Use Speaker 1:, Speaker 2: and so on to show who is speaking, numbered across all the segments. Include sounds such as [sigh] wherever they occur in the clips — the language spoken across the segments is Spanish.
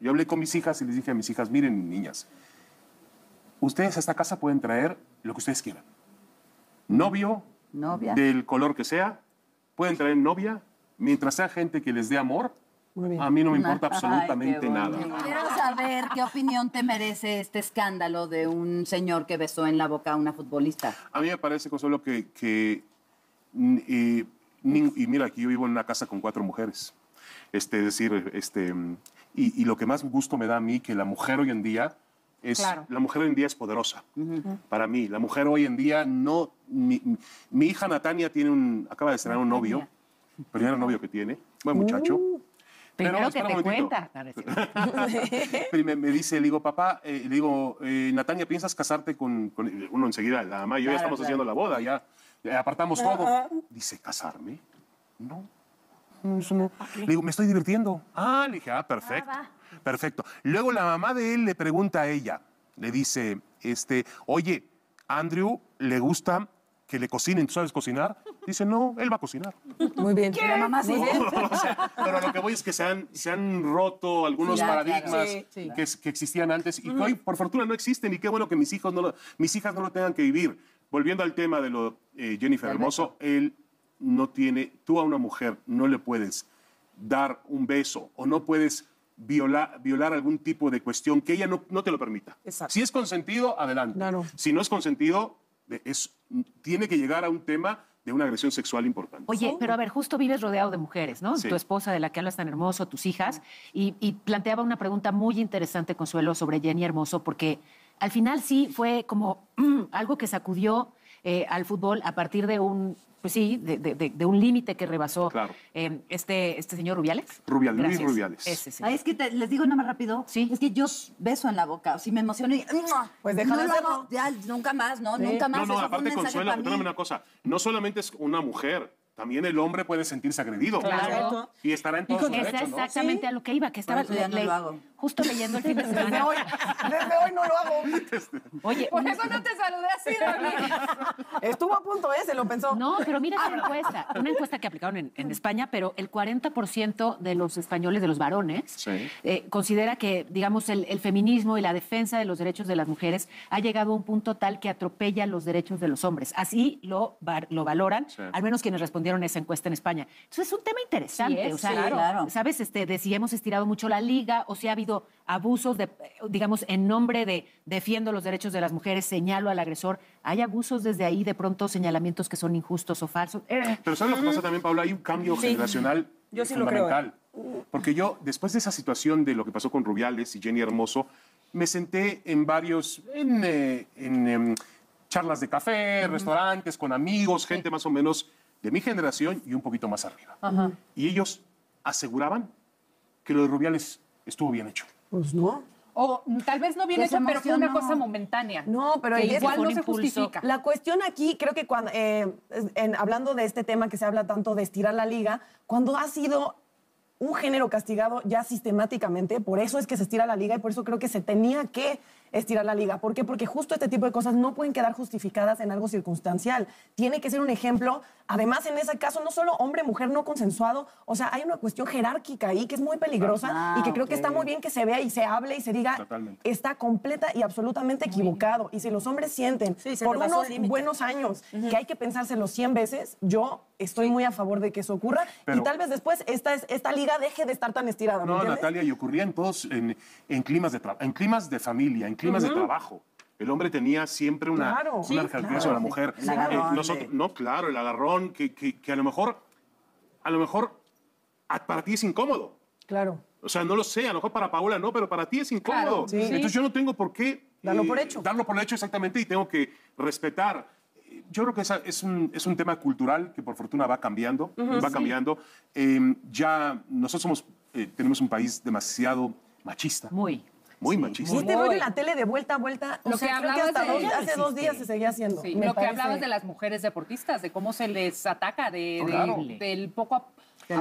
Speaker 1: Yo hablé con mis hijas y les dije a mis hijas, miren, niñas, ustedes a esta casa pueden traer lo que ustedes quieran. Novio,
Speaker 2: Novia.
Speaker 1: del color que sea, pueden traer novia, mientras sea gente que les dé amor, a mí no me [laughs] importa
Speaker 2: Ay,
Speaker 1: absolutamente nada.
Speaker 2: Quiero saber qué opinión te merece este escándalo de un señor que besó en la boca a una futbolista.
Speaker 1: A mí me parece, Consuelo, que... que nin- y mira, aquí yo vivo en una casa con cuatro mujeres. Este, es decir, este, y, y lo que más gusto me da a mí, que la mujer hoy en día es...
Speaker 3: Claro.
Speaker 1: La mujer hoy en día es poderosa. Para mí, la mujer hoy en día no... Mi, mi hija Natania tiene un... Acaba de estrenar un novio. Primer novio que tiene. Buen muchacho. Pero,
Speaker 3: Primero que te cuenta. [laughs]
Speaker 1: Me, me dice, le digo, papá, eh, le digo, eh, Natania, ¿piensas casarte con, con- Uno enseguida, la mamá y yo ya
Speaker 2: Claro,
Speaker 1: estamos
Speaker 2: claro.
Speaker 1: haciendo la boda, ya, ya apartamos todo. Dice, ¿casarme? No. No, eso no. Le digo, me estoy divirtiendo. Ah, le dije, ah, perfecto. Perfecto. Luego la mamá de él le pregunta a ella, le dice, este, oye, Andrew le gusta que le cocinen, ¿tú sabes cocinar? Dice, no, él va a cocinar.
Speaker 4: Muy bien.
Speaker 2: La mamá sí. [laughs]
Speaker 1: O sea, pero lo que voy es que se han, se han roto algunos
Speaker 2: Sí,
Speaker 1: paradigmas
Speaker 2: claro.
Speaker 4: Sí, sí.
Speaker 1: Que, existían antes y que hoy, por fortuna, no existen. Y qué bueno que mis hijos no lo- mis hijas no lo tengan que vivir. Volviendo al tema de lo eh, Jennifer Hermoso, él no tiene, tú a una mujer no le puedes dar un beso o no puedes violar, violar algún tipo de cuestión que ella no, no te lo permita.
Speaker 4: Exacto.
Speaker 1: Si es consentido, adelante. Si no es consentido, es, tiene que llegar a un tema de una agresión sexual importante.
Speaker 3: Oye, pero a ver, justo vives rodeado de mujeres, ¿no?
Speaker 1: Sí.
Speaker 3: Tu esposa, de la que hablas tan hermoso, tus hijas, y, y planteaba una pregunta muy interesante, Consuelo, sobre Jenny Hermoso, porque al final sí fue como mm, [clears throat] algo que sacudió eh, al fútbol a partir de un, pues sí, de, de- de- de un límite que rebasó
Speaker 1: Claro.
Speaker 3: eh, este, este señor Rubiales.
Speaker 1: Rubial- Luis. Rubiales.
Speaker 3: Ese, sí.
Speaker 2: Ay, es que te- les digo nada más rápido.
Speaker 3: Sí.
Speaker 2: Es que yo beso en la boca. Si me emociono y.
Speaker 4: Pues deja
Speaker 2: no hago. Ya, nunca más, ¿no? Nunca más.
Speaker 1: No, no, aparte, Consuelo, perdóname una cosa. No solamente es una mujer, también el hombre puede sentirse agredido.
Speaker 3: Claro.
Speaker 1: Y estará en todo
Speaker 3: Hijo,
Speaker 1: su
Speaker 3: es
Speaker 1: derecho, ¿no?
Speaker 3: exactamente a lo que iba, que estaba
Speaker 2: eso ya no lo hago.
Speaker 3: Justo leyendo el fin de [laughs]
Speaker 4: Desde
Speaker 3: semana.
Speaker 4: hoy, desde hoy no lo hago.
Speaker 3: Oye,
Speaker 5: Por eso no te saludé así, Rami.
Speaker 4: Estuvo a punto, ¿eh? Se lo pensó.
Speaker 3: No, pero mira esta encuesta, una encuesta que aplicaron en, en España, pero el 40% de los españoles, de los varones,
Speaker 1: Sí.
Speaker 3: eh, considera que, digamos, el, el feminismo y la defensa de los derechos de las mujeres ha llegado a un punto tal que atropella los derechos de los hombres. Así lo, lo valoran,
Speaker 1: Sí.
Speaker 3: al menos quienes respondieron a esa encuesta en España. Entonces es un tema interesante.
Speaker 5: Sí es,
Speaker 3: o sea,
Speaker 2: sí, claro.
Speaker 3: ¿sabes? Este, de si hemos estirado mucho la liga o si ha habido abusos, de, digamos, en nombre de defiendo los derechos de las mujeres, señalo al agresor. Hay abusos desde ahí, de pronto señalamientos que son injustos o falsos. Eh,
Speaker 1: Pero ¿sabes lo que pasa también, Paula? Hay un cambio generacional
Speaker 4: Yo sí lo creo, ¿eh?
Speaker 1: fundamental. Porque yo, después de esa situación de lo que pasó con Rubiales y Jenny Hermoso, me senté en varios, en, eh, en, em, charlas de café, restaurantes, con amigos, gente más o menos de mi generación y un poquito más arriba. Y ellos aseguraban que lo de Rubiales estuvo bien hecho.
Speaker 4: Pues no.
Speaker 5: O tal vez no
Speaker 2: se
Speaker 5: hecho, pero fue una cosa momentánea.
Speaker 4: No, pero
Speaker 5: que igual no se justifica.
Speaker 4: La cuestión aquí, creo que cuando, eh, en- hablando de este tema que se habla tanto de estirar la liga, cuando ha sido un género castigado ya sistemáticamente, por eso es que se estira la liga y por eso creo que se tenía que estirar la liga. ¿Por qué? Porque justo este tipo de cosas no pueden quedar justificadas en algo circunstancial. Tiene que ser un ejemplo, además en ese caso, no solo hombre, mujer no consensuado, o sea, hay una cuestión jerárquica ahí que es muy peligrosa
Speaker 2: Ah,
Speaker 4: y que creo que está muy bien que se vea y se hable y se diga,
Speaker 1: Totalmente.
Speaker 4: está completa y absolutamente equivocado. Y si los hombres sienten
Speaker 6: Sí,
Speaker 4: por unos buenos años que hay que pensárselo 100 veces, yo estoy muy a favor de que eso ocurra
Speaker 1: Pero-
Speaker 4: y tal vez después esta, es- esta liga deje de estar tan estirada. ¿me
Speaker 1: No? Natalia, y ocurría en todos, en, en climas de en climas de familia, en climas de trabajo. El hombre tenía siempre una,
Speaker 4: Claro.
Speaker 1: una
Speaker 4: Sí,
Speaker 1: jerarquía
Speaker 4: claro.
Speaker 1: sobre la mujer.
Speaker 2: El agarrón
Speaker 1: nosotros-
Speaker 2: de-
Speaker 1: no, claro, el agarrón, que, que- que a lo mejor, a lo mejor a- para ti es incómodo.
Speaker 4: Claro.
Speaker 1: O sea, no lo sé, a lo mejor para Paola no, pero para ti es incómodo.
Speaker 5: Claro, sí.
Speaker 1: Entonces yo no tengo por qué...
Speaker 4: Darlo por hecho.
Speaker 1: Darlo por hecho exactamente y tengo que respetar. Yo creo que esa- es, un, es un tema cultural que por fortuna va cambiando, va cambiando. Eh, ya nosotros somos, eh, tenemos un país demasiado machista,
Speaker 3: muy.
Speaker 1: Muy machista.
Speaker 4: Y este rollo en la tele de vuelta a vuelta,
Speaker 5: Lo
Speaker 4: o sea,
Speaker 5: que
Speaker 4: que
Speaker 5: hablabas
Speaker 4: hasta
Speaker 5: de-
Speaker 4: dos- hace dos días se seguía haciendo.
Speaker 5: Sí, lo que hablabas de las mujeres deportistas, de cómo se les ataca, de, de-
Speaker 1: Claro.
Speaker 5: del poco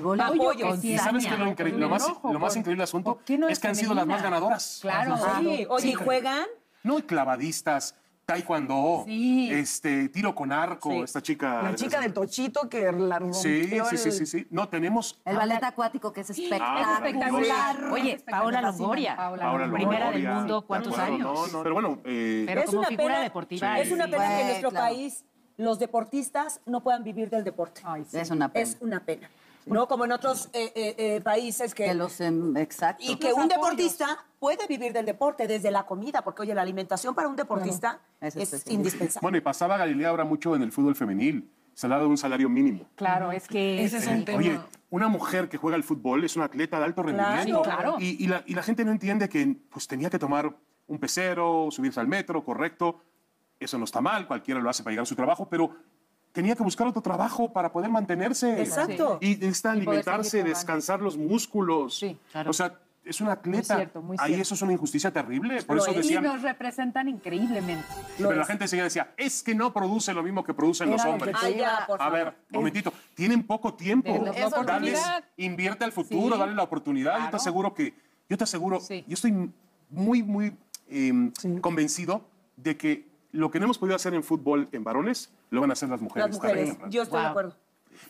Speaker 2: bullying.
Speaker 5: apoyo que
Speaker 1: Y sabes que lo, increíble- lo más,
Speaker 5: Enojo,
Speaker 1: lo más
Speaker 5: por-
Speaker 1: increíble del asunto
Speaker 5: ¿por qué no
Speaker 1: es que han sido las más ganadoras.
Speaker 5: Claro.
Speaker 6: Sí, oye, ¿y juegan?
Speaker 1: No, y clavadistas, taekwondo,
Speaker 5: Sí.
Speaker 1: este, tiro con arco,
Speaker 5: Sí.
Speaker 1: esta chica.
Speaker 4: La chica del tochito que la rompió
Speaker 1: Sí, sí, sí, sí, sí. No, tenemos
Speaker 2: El ballet acuático que es
Speaker 1: Ah,
Speaker 2: espectacular.
Speaker 3: Oye, Paola. Longoria,
Speaker 5: Paola
Speaker 1: Paola
Speaker 3: primera del
Speaker 1: Longoria,
Speaker 3: mundo, ¿cuántos años?
Speaker 1: No, no, pero bueno, eh,
Speaker 3: Pero
Speaker 6: Es
Speaker 3: como
Speaker 6: una
Speaker 3: figura
Speaker 6: pena-
Speaker 3: deportiva.
Speaker 1: Sí.
Speaker 6: Es una pena que en nuestro
Speaker 2: claro.
Speaker 6: país los deportistas no puedan vivir del deporte.
Speaker 5: Ay, sí.
Speaker 2: Es una pena.
Speaker 6: Es una pena. No como en otros eh, eh, eh, países que...
Speaker 2: Que los, exacto.
Speaker 6: y que
Speaker 5: Los
Speaker 6: un
Speaker 5: apoyos.
Speaker 6: deportista puede vivir del deporte desde la comida, porque oye, la alimentación para un deportista
Speaker 2: Es
Speaker 6: indispensable.
Speaker 1: bueno, y pasaba Galilea ahora mucho en el fútbol femenil. Se le ha dado un salario mínimo.
Speaker 5: Claro, es que...
Speaker 4: Ese es un tema.
Speaker 1: Oye, una mujer que juega al fútbol es una atleta de alto rendimiento.
Speaker 5: Sí, claro.
Speaker 1: Y, y la, y la gente no entiende que pues, tenía que tomar un pecero, subirse al metro, correcto. Eso no está mal, cualquiera lo hace para llegar a su trabajo, pero tenía que buscar otro trabajo para poder mantenerse.
Speaker 6: Exacto.
Speaker 1: Y necesita alimentarse, descansar los músculos.
Speaker 5: Sí,
Speaker 3: claro.
Speaker 1: O sea, es una atleta.
Speaker 5: cierto, muy
Speaker 1: Ahí
Speaker 5: cierto.
Speaker 1: eso es una injusticia terrible. Por
Speaker 6: Lo
Speaker 1: eso
Speaker 6: es.
Speaker 1: decían,
Speaker 5: Y nos representan increíblemente.
Speaker 1: pero la gente seguía decía, es que no produce lo mismo que producen los
Speaker 4: Era lo que
Speaker 1: hombres.
Speaker 6: Ay, ya, por
Speaker 1: A
Speaker 6: favor.
Speaker 1: ver, momentito, tienen poco tiempo.
Speaker 5: Oportunidad.
Speaker 1: invierte al futuro,
Speaker 5: Sí.
Speaker 1: dale la oportunidad. Yo te aseguro que, yo te aseguro,
Speaker 5: Sí.
Speaker 1: yo estoy muy, muy eh, convencido de que lo que no hemos podido hacer en fútbol en varones, lo van a hacer las mujeres.
Speaker 6: Las mujeres,
Speaker 1: temprano.
Speaker 6: yo estoy de acuerdo.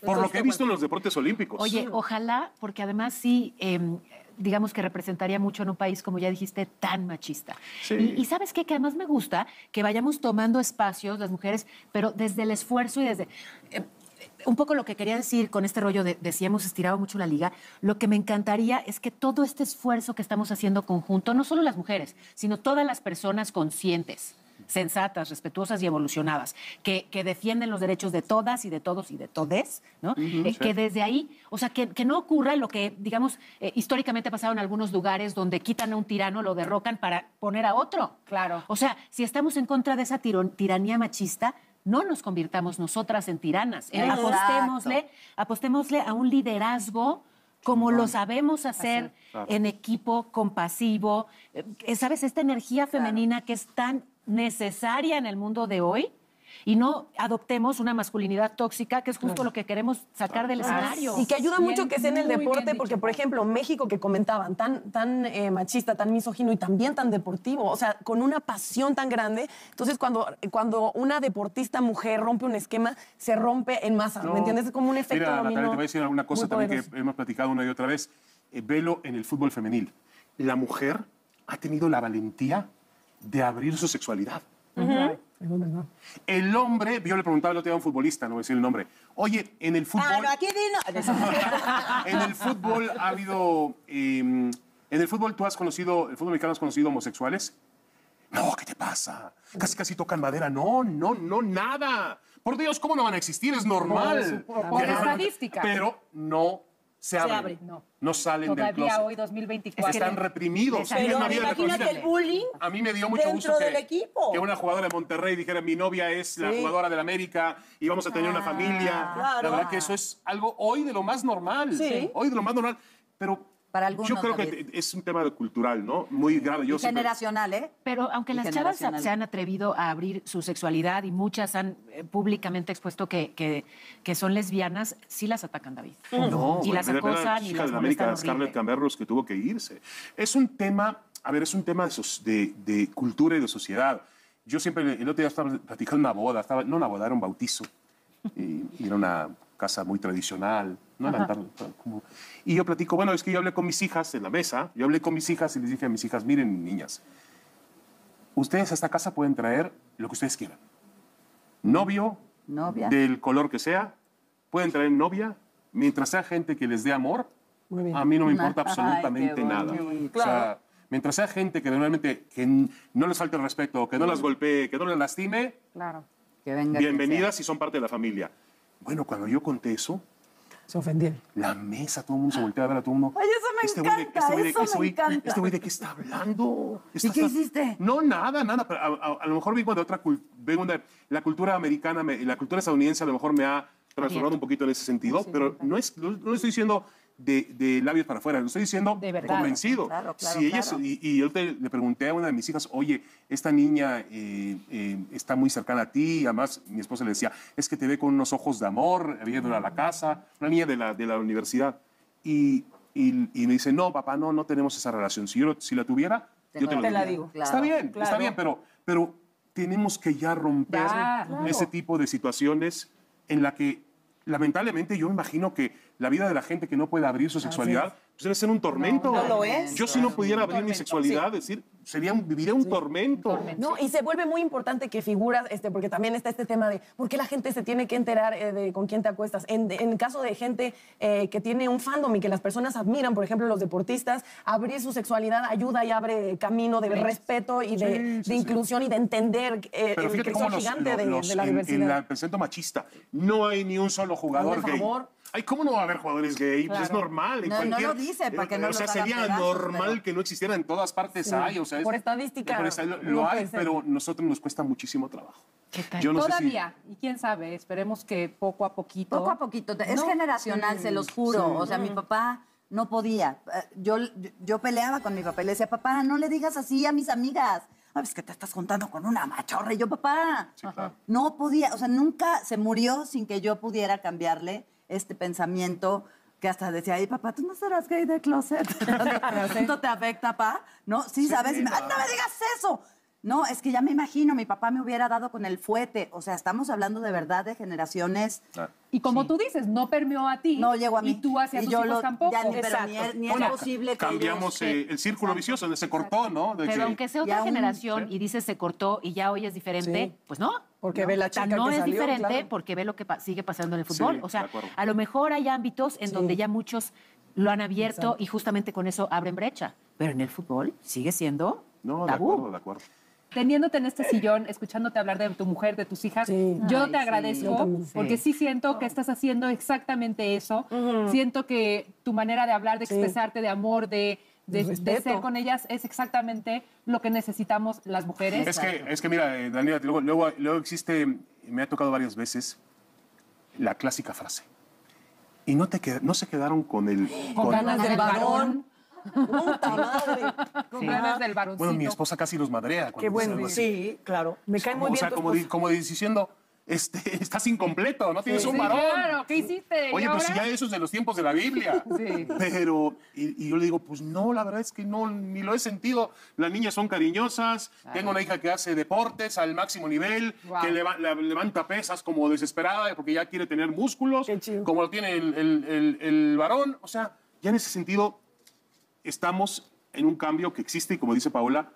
Speaker 1: Por lo que he visto en los deportes olímpicos.
Speaker 3: Oye, ojalá, porque además sí, eh, digamos que representaría mucho en un país, como ya dijiste, tan machista.
Speaker 1: Sí.
Speaker 3: Y, y sabes qué, que además me gusta que vayamos tomando espacios, las mujeres, pero desde el esfuerzo y desde... eh, un poco lo que quería decir con este rollo de, de si hemos estirado mucho la liga, lo que me encantaría es que todo este esfuerzo que estamos haciendo conjunto, no solo las mujeres, sino todas las personas conscientes, sensatas, respetuosas y evolucionadas, que, que defienden los derechos de todas y de todos y de todes, ¿no? Eh, Que desde ahí, o sea, que, que no ocurra lo que, digamos, eh, históricamente ha pasado en algunos lugares donde quitan a un tirano, lo derrocan para poner a otro.
Speaker 5: Claro.
Speaker 3: O sea, si estamos en contra de esa tiranía machista, no nos convirtamos nosotras en tiranas. Eh, apostémosle, apostémosle a un liderazgo como lo sabemos hacer en equipo compasivo. Eh, ¿Sabes? Esta energía femenina que es tan necesaria en el mundo de hoy y no adoptemos una masculinidad tóxica, que es justo lo que queremos sacar del escenario.
Speaker 4: Y que ayuda
Speaker 5: Bien,
Speaker 4: mucho que sea en el deporte, porque, por ejemplo, México que comentaban, tan, tan eh, machista, tan misógino y también tan deportivo, o sea, con una pasión tan grande. Entonces, cuando, cuando una deportista mujer rompe un esquema, se rompe en masa,
Speaker 1: No.
Speaker 4: ¿me entiendes? Es como un efecto
Speaker 1: Mira,
Speaker 4: dominó
Speaker 1: Natalia, te voy a decir alguna cosa también
Speaker 4: poderoso.
Speaker 1: que hemos platicado una y otra vez. Eh, velo en el fútbol femenil. La mujer ha tenido la valentía de abrir su sexualidad. El hombre, yo le preguntaba el otro día a un futbolista, no voy a decir el nombre, oye, en el fútbol...
Speaker 6: Ah, no, aquí vino. [laughs]
Speaker 1: en el fútbol ha habido. eh, en el fútbol tú has conocido, el fútbol mexicano has conocido homosexuales. No, ¿qué te pasa? Casi casi tocan madera. No, no, no, nada. Por Dios, ¿cómo no van a existir? Es normal.
Speaker 5: por
Speaker 1: Que-
Speaker 5: estadística.
Speaker 1: Pero no se abren.
Speaker 6: abre.
Speaker 5: No.
Speaker 1: No salen del
Speaker 5: Todavía
Speaker 1: closet.
Speaker 5: hoy, 2024.
Speaker 1: Están reprimidos.
Speaker 3: Pero
Speaker 6: imagínate el bullying
Speaker 1: A mí me dio mucho gusto que,
Speaker 6: del equipo.
Speaker 1: que una jugadora de Monterrey dijera mi novia es la
Speaker 6: Sí.
Speaker 1: jugadora del América y vamos a tener una familia.
Speaker 6: Claro.
Speaker 1: La verdad que eso es algo hoy de lo más normal.
Speaker 6: Sí.
Speaker 1: Hoy de lo más normal. Pero
Speaker 2: Para algunos,
Speaker 1: yo creo
Speaker 2: David.
Speaker 1: que es un tema cultural, ¿no? Muy grave. Yo
Speaker 2: Y
Speaker 1: siempre-
Speaker 2: generacional, ¿eh?
Speaker 3: Pero aunque
Speaker 2: Y
Speaker 3: las chavas se, han atrevido a abrir su sexualidad y muchas han eh, públicamente expuesto que, que, que son lesbianas, sí las atacan, David.
Speaker 1: No,
Speaker 3: y las acosan y
Speaker 1: chica
Speaker 3: las
Speaker 1: de América, Scarlett. Camberros, que tuvo que irse. Es un tema, a ver, es un tema de- de cultura y de sociedad. Yo siempre, el otro día estaba platicando una boda, estaba, no una boda, era un bautizo. Y, y era una casa muy tradicional. No tan- tan como- y yo platico, bueno, es que yo hablé con mis hijas en la mesa, yo hablé con mis hijas y les dije a mis hijas, miren, niñas, ustedes a esta casa pueden traer lo que ustedes quieran. Novio,
Speaker 2: Novia.
Speaker 1: del color que sea, pueden traer novia, mientras sea gente que les dé amor, a mí no me [laughs] importa
Speaker 2: Ay,
Speaker 1: absolutamente
Speaker 2: qué
Speaker 1: nada.
Speaker 2: bonito.
Speaker 1: O sea, mientras sea gente que realmente que no les falte el respeto, que no las golpee, que no les lastime,
Speaker 5: Claro.
Speaker 2: Que venga.
Speaker 1: bienvenidas y son parte de la familia. Bueno, cuando yo conté eso,
Speaker 4: Se ofendieron.
Speaker 1: la mesa, todo el mundo se voltea a ver a todo el mundo.
Speaker 2: Ay, eso me
Speaker 1: Este de-
Speaker 2: encanta,
Speaker 1: este güey de-
Speaker 2: eso
Speaker 1: este
Speaker 2: me encanta.
Speaker 1: Este güey de qué está hablando. Está-
Speaker 2: qué
Speaker 1: está-
Speaker 2: hiciste?
Speaker 1: No, nada, nada. Pero a, a- a lo mejor vengo de otra cultura. La cultura americana, me- la cultura estadounidense a lo mejor me ha transformado un poquito en ese sentido, pero no, es, no, no estoy diciendo de, de labios para afuera, lo estoy diciendo
Speaker 5: De verdad.
Speaker 1: convencido.
Speaker 2: Claro, claro,
Speaker 1: si ellas,
Speaker 2: claro.
Speaker 1: Y, y yo te- le pregunté a una de mis hijas, oye, esta niña eh, eh, está muy cercana a ti, y además mi esposa le decía, es que te ve con unos ojos de amor, viéndola a la casa, una niña de la, de la universidad. Y, y, y me dice, no, papá, no, no tenemos esa relación. Si yo si la tuviera,
Speaker 2: Te
Speaker 1: yo te lo
Speaker 2: diría,
Speaker 6: la digo.
Speaker 2: claro,
Speaker 1: está bien, está
Speaker 6: claro.
Speaker 1: bien, pero, pero tenemos que ya romper
Speaker 5: Ya, claro.
Speaker 1: ese tipo de situaciones en la que lamentablemente yo me imagino que la vida de la gente que no puede abrir su sexualidad pues debe ser un tormento.
Speaker 6: no lo es.
Speaker 1: Yo si no pudiera abrir mi sexualidad, decir, sería un- viviría un tormento.
Speaker 4: No, y se vuelve muy importante que figuras, este, porque también está este tema de por qué la gente se tiene que enterar eh, de con quién te acuestas. En, en el caso de gente eh, que tiene un fandom y que las personas admiran, por ejemplo, los deportistas, abrir su sexualidad ayuda y abre camino de respeto y de, de inclusión y de entender eh,
Speaker 1: Pero
Speaker 4: el
Speaker 1: los,
Speaker 4: gigante de,
Speaker 1: los-
Speaker 4: de la
Speaker 1: en,
Speaker 4: diversidad.
Speaker 1: en la presento machista no hay ni un solo jugador gay.
Speaker 4: favor.
Speaker 1: Ay, ¿cómo no va a haber jugadores gay? Pues es normal. en
Speaker 2: No, no lo dice, para que no
Speaker 1: O sea, sería
Speaker 2: pedazos,
Speaker 1: normal
Speaker 2: pero-
Speaker 1: que no existiera en todas partes hay. O sea, es-
Speaker 4: Por estadística,
Speaker 1: por esta- lo, hay,
Speaker 4: ser.
Speaker 1: pero nosotros nos cuesta muchísimo trabajo.
Speaker 3: ¿Qué tal?
Speaker 1: Yo no
Speaker 5: Todavía, y quién sabe, esperemos que poco a poquito.
Speaker 2: Poco a poquito. Es generacional, se los juro. O sea, mi papá no podía. Eh, Yo, yo peleaba con mi papá y le decía, papá, no le digas así a mis amigas. Ah, es que te estás juntando con una machorra. Y yo, papá,
Speaker 1: claro.
Speaker 2: no podía. O sea, nunca se murió sin que yo pudiera cambiarle este pensamiento que hasta decía, ay, papá, tú no serás gay de closet. [laughs] [laughs] ¿Tanto te afecta, pa? ¿No? Sí, ¿sabes? "Ay, no me digas eso. No, es que ya me imagino, mi papá me hubiera dado con el fuete. O sea, estamos hablando de verdad de generaciones.
Speaker 1: Claro.
Speaker 5: Y como tú dices, no permeó a ti.
Speaker 2: No llegó a mí.
Speaker 5: Y tú hacia
Speaker 2: Y
Speaker 5: tus
Speaker 2: yo
Speaker 5: hijos
Speaker 2: lo-
Speaker 5: tampoco.
Speaker 2: ya ni- pero
Speaker 5: Exacto.
Speaker 2: ni es- ni es
Speaker 5: Bueno,
Speaker 2: posible que
Speaker 1: Cambiamos
Speaker 2: ellos-
Speaker 1: eh, el círculo vicioso, donde se cortó, ¿no? De
Speaker 3: Pero
Speaker 1: que-
Speaker 3: aunque sea otra
Speaker 2: un-
Speaker 3: generación y dices se cortó y ya hoy es diferente,
Speaker 4: Sí.
Speaker 3: pues no.
Speaker 4: Porque
Speaker 3: ¿no?
Speaker 4: ve la chica
Speaker 3: no
Speaker 4: que
Speaker 3: es
Speaker 4: salió,
Speaker 3: diferente
Speaker 4: claro.
Speaker 3: porque ve lo que pa- sigue pasando en el fútbol.
Speaker 1: Sí,
Speaker 3: o sea,
Speaker 1: de
Speaker 3: a lo mejor hay ámbitos en donde ya muchos lo han abierto y justamente con eso abren brecha. Pero en el fútbol sigue siendo
Speaker 1: No, de
Speaker 3: tabú.
Speaker 1: acuerdo, de acuerdo.
Speaker 5: Teniéndote en este sillón, escuchándote hablar de tu mujer, de tus hijas,
Speaker 4: Sí.
Speaker 5: yo
Speaker 3: Ay,
Speaker 5: te
Speaker 3: sí.
Speaker 5: agradezco
Speaker 4: Yo también.
Speaker 5: porque sí siento que estás haciendo exactamente eso. Siento que tu manera de hablar, de
Speaker 4: Sí.
Speaker 5: expresarte, de amor, de, de, ser con ellas es exactamente lo que necesitamos las mujeres.
Speaker 1: Es que, es que mira, eh, Daniela, luego, luego, luego existe, me ha tocado varias veces, la clásica frase. Y no, te qued- no se quedaron con el...
Speaker 5: con ganas del varón,
Speaker 4: ¡Puta madre! [laughs]
Speaker 5: con ganas del varoncito.
Speaker 1: Bueno, mi esposa casi los madrea. cuando
Speaker 4: Qué
Speaker 1: dice
Speaker 4: bueno.
Speaker 1: algo así.
Speaker 6: Sí, claro.
Speaker 4: Me cae muy
Speaker 1: o
Speaker 4: bien.
Speaker 1: sea,
Speaker 4: tu
Speaker 1: como, como diciendo, este, [laughs] estás incompleto, no tienes
Speaker 5: Sí,
Speaker 1: un varón.
Speaker 5: claro, ¿qué hiciste? ¿Y
Speaker 1: Oye, pues si ya eso es de los tiempos de la Biblia. [laughs]
Speaker 5: Sí.
Speaker 1: Pero, y, y yo le digo, pues no, la verdad es que no, ni lo he sentido. Las niñas son cariñosas, tengo una hija que hace deportes al máximo nivel,
Speaker 5: Wow.
Speaker 1: que leva- la- levanta pesas como desesperada porque ya quiere tener músculos,
Speaker 4: Qué chido.
Speaker 1: como lo tiene el, el- el- el varón. O sea, ya en ese sentido estamos en un cambio que existe y como dice Paola,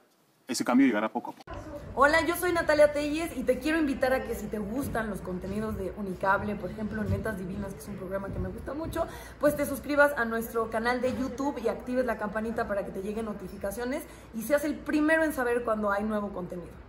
Speaker 1: ese cambio llegará poco a poco.
Speaker 7: Hola, yo soy Natalia Telles y te quiero invitar a que si te gustan los contenidos de Unicable, por ejemplo, Netas Divinas, que es un programa que me gusta mucho, pues te suscribas a nuestro canal de YouTube y actives la campanita para que te lleguen notificaciones y seas el primero en saber cuando hay nuevo contenido.